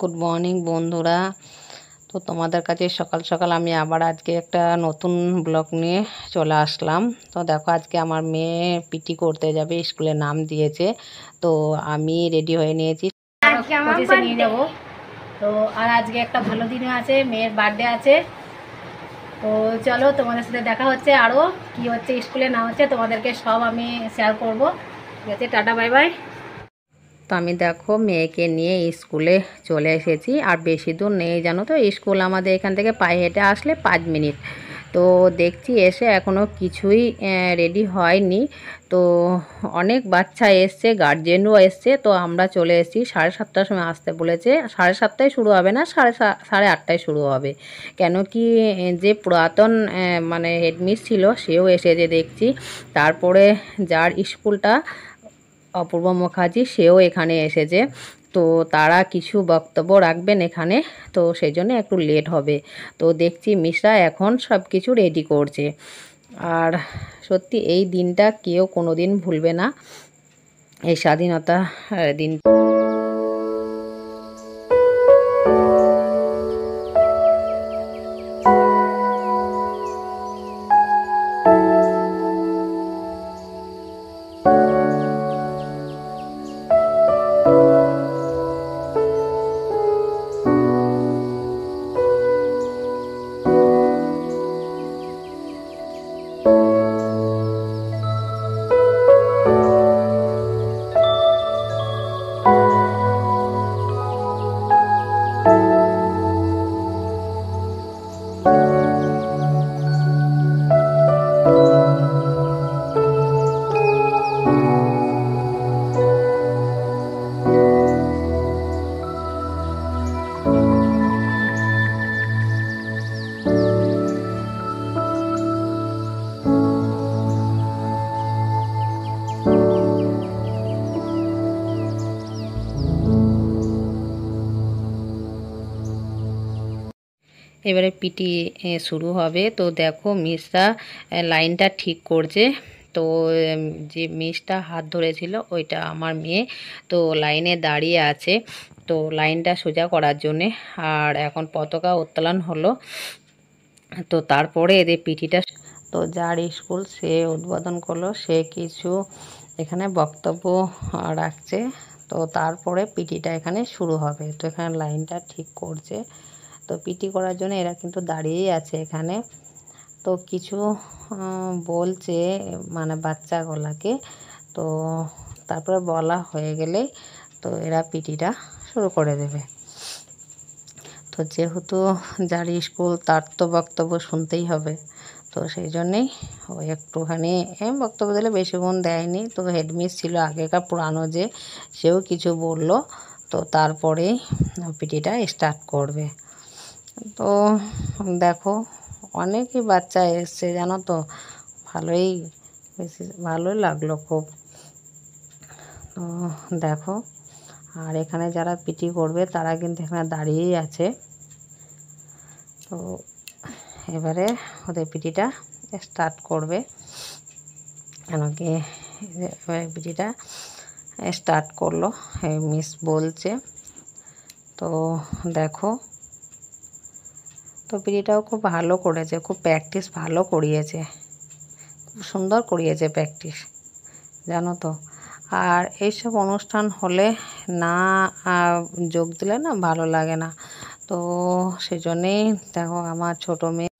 Good morning বন্ধুরা। তো তোমাদের কাছে সকাল সকাল আমি আবার আজকে একটা নতুন ব্লগ নিয়ে চলে আসলাম। তো দেখো আজকে আমার মেয়ে পিটি করতে যাবে স্কুলে নাম দিয়েছে। তো আমি রেডি হয়ে নিয়েছি। নিয়ে। যাব তো আর আজকে একটা ভালো দিনও আছে মেয়ের বার্থডে আছে। তো চলো তোমাদের সাথে দেখা হচ্ছে আরও কি হচ্ছে স্কুলে না হচ্ছে তোমাদেরকে সব আমি শেয়ার করব। ঠিক আছে টাটা বাই বাই তো আমি দেখো মেয়েকে নিয়ে স্কুলে চলে এসেছি। আর বেশি দূর নেই, জানো তো? স্কুল আমাদের এখান থেকে পায়ে হেঁটে আসলে পাঁচ মিনিট। তো দেখছি এসে এখনও কিছুই রেডি হয়নি। তো অনেক বাচ্চা এসছে গার্জেনও এসছে। তো আমরা চলে এসেছি সাড়ে সাতটার সময় আসতে বলেছে। সাড়ে সাতটায় শুরু হবে না, সাড়ে সাড়ে আটটায় শুরু হবে। কেন কি যে পুরাতন মানে হেডমিস ছিল, সেও এসেছে দেখছি। তারপরে যার স্কুলটা অপূর্ব মুখার্জি, সেও এখানে এসেছে। তো তারা কিছু বক্তব্য রাখবেন এখানে। তো সেই জন্য একটু লেট হবে। তো দেখছি মিশরা এখন সব কিছু রেডি করছে। আর সত্যি এই দিনটা কেউ কোনো দিন ভুলবে না। এই স্বাধীনতা দিন এবারে পিটি শুরু হবে। তো দেখো মিসরা লাইনটা ঠিক করছে। তো যে মিসটা হাত ধরেছিল ওইটা আমার মেয়ে। তো লাইনে দাঁড়িয়ে আছে। তো লাইনটা সোজা করার জন্যে। আর এখন পতাকা উত্তোলন হলো। তো তারপরে এদের পিটিটা তো যার স্কুল সে উদ্বোধন করল। সে কিছু এখানে বক্তব্য রাখছে। তো তারপরে পিটিটা এখানে শুরু হবে। তো এখানে লাইনটা ঠিক করছে। তো পিটি করার জন্য এরা কিন্তু দাঁড়িয়েই আছে এখানে। তো কিছু বলছে মানে বাচ্চাগুলাকে। তো তারপরে বলা হয়ে গেলে তো এরা পিটিটা শুরু করে দেবে। তো যেহেতু যার স্কুল, তার তো বক্তব্য শুনতেই হবে। তো সেই জন্যেই ও একটুখানি বক্তব্য দিলে বেশিক্ষণ দেয়নি। তো হেডমিস ছিল আগেকার পুরানো যে, সেও কিছু বলল। তো তারপরেই পিটিটা স্টার্ট করবে। তো দেখো, অনেকই বাচ্চা এসছে, জানো তো? ভালোই বেশি ভালোই লাগল খুব। তো দেখো, আর এখানে যারা পিটি করবে, তারা কিন্তু এখানে দাঁড়িয়েই আছে। তো এবারে ওদের পিটিটা স্টার্ট করবে। কেন কি পিটিটা স্টার্ট করল মিস বলছে। তো দেখো তো বিয়েটাও খুব ভালো করেছে, খুব প্র্যাকটিস ভালো করিয়েছে। খুব সুন্দর করিয়েছে প্র্যাকটিস জানো তো। আর এইসব অনুষ্ঠান হলে না যোগ দিলে না ভালো লাগে না। তো সেজন্যেই দেখো আমার ছোটো মেয়ে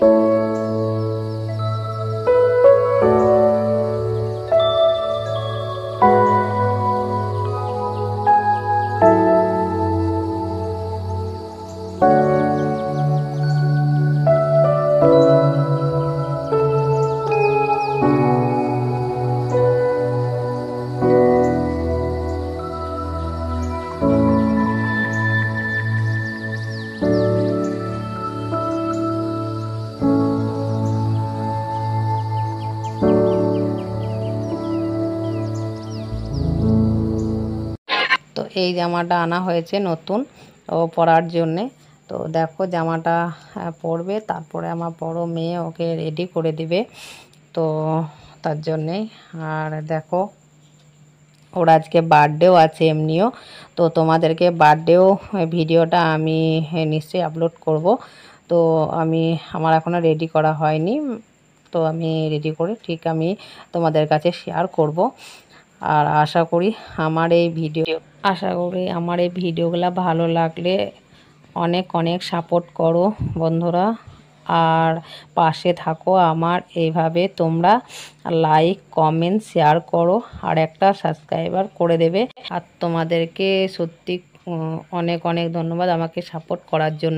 তো এই জামাটা আনা হয়েছে নতুন ও পরার জন্যে। তো দেখো জামাটা পরবে, তারপরে আমার বড় মেয়ে ওকে রেডি করে দিবে। তো তার জন্যেই আর দেখো, ওর আজকে বার্থডেও আছে এমনিও। তো তোমাদেরকে বার্থডেও ভিডিওটা আমি নিশ্চয়ই আপলোড করব। তো আমি, আমার এখনও রেডি করা হয়নি। তো আমি রেডি করে ঠিক আমি তোমাদের কাছে শেয়ার করব। আর আশা করি আমার এই ভিডিও আশা করি আমার এই ভিডিওগুলো ভালো লাগলে অনেক অনেক সাপোর্ট করো বন্ধুরা। আর পাশে থাকো আমার, এইভাবে তোমরা লাইক কমেন্ট শেয়ার করো আর একটা সাবস্ক্রাইবার করে দেবে। আর তোমাদেরকে সত্যি অনেক অনেক ধন্যবাদ আমাকে সাপোর্ট করার জন্য।